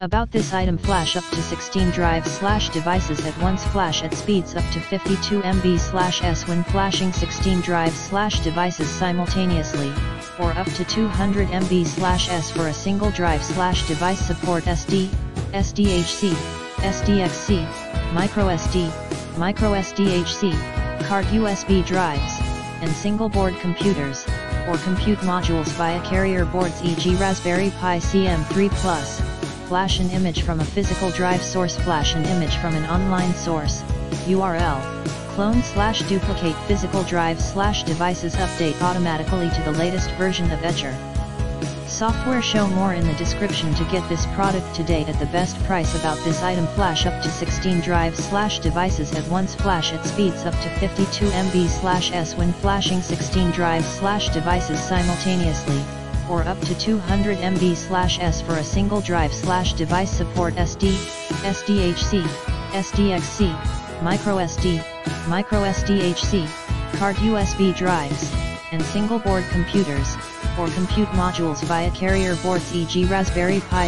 About this item flash up to 16 drive slash devices at once flash at speeds up to 52 MB slash S when flashing 16 drive slash devices simultaneously, or up to 200 MB slash S for a single drive slash device support SD, SDHC, SDXC, microSD, microSDHC, card USB drives, and single board computers, or compute modules via carrier boards e.g. Raspberry Pi CM3 Plus flash an image from a physical drive source flash an image from an online source, URL, clone slash duplicate physical drive slash devices update automatically to the latest version of Etcher. Software show more in the description to get this product today at the best price about this item flash up to 16 drive slash devices at once flash at speeds up to 52 MB slash S when flashing 16 drive slash devices simultaneously, or up to 200 MB S for a single drive slash device support SD, SDHC, SDXC, microSD, microSDHC, card USB drives, and single board computers, or compute modules via carrier boards e.g. Raspberry Pi